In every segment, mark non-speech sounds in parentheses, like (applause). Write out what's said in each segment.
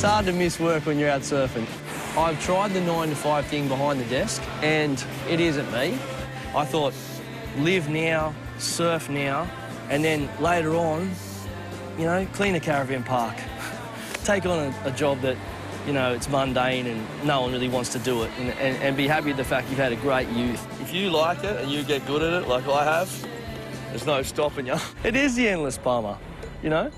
It's hard to miss work when you're out surfing. I've tried the nine to five thing behind the desk, and it isn't me. I thought, live now, surf now, and then later on, you know, clean a caravan park. (laughs) Take on a, a job that, you know, it's mundane and no one really wants to do it, and, and, and be happy with the fact you've had a great youth. If you like it and you get good at it, like I have, there's no stopping you. (laughs) It is the endless Palmer, you know?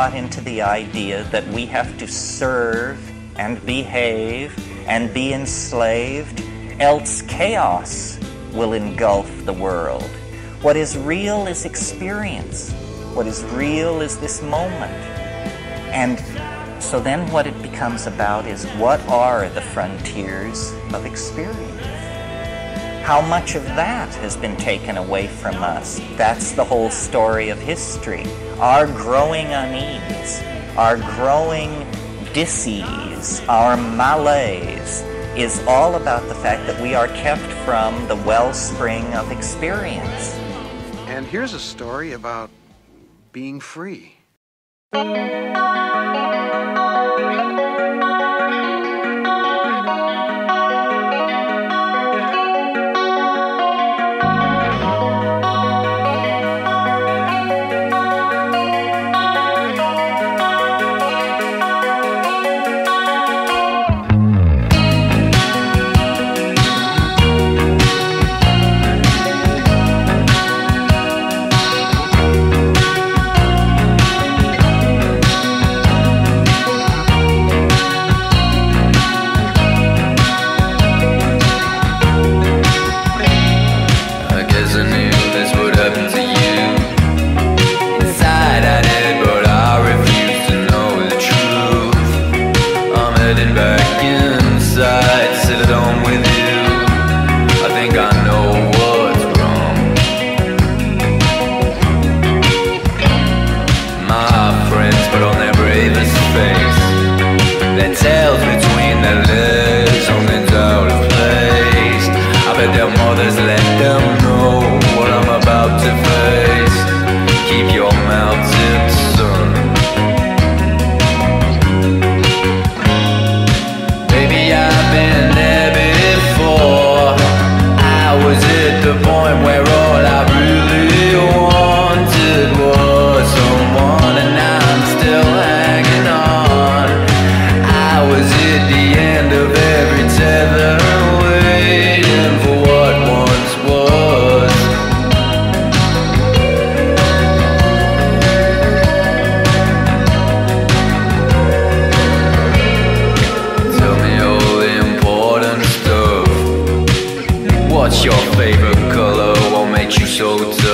bought into the idea that we have to serve and behave and be enslaved, else chaos will engulf the world. What is real is experience. What is real is this moment. And so then what it becomes about is what are the frontiers of experience? How much of that has been taken away from us? That's the whole story of history our growing unease, our growing disease, our malaise, is all about the fact that we are kept from the wellspring of experience. And here's a story about being free. showtime.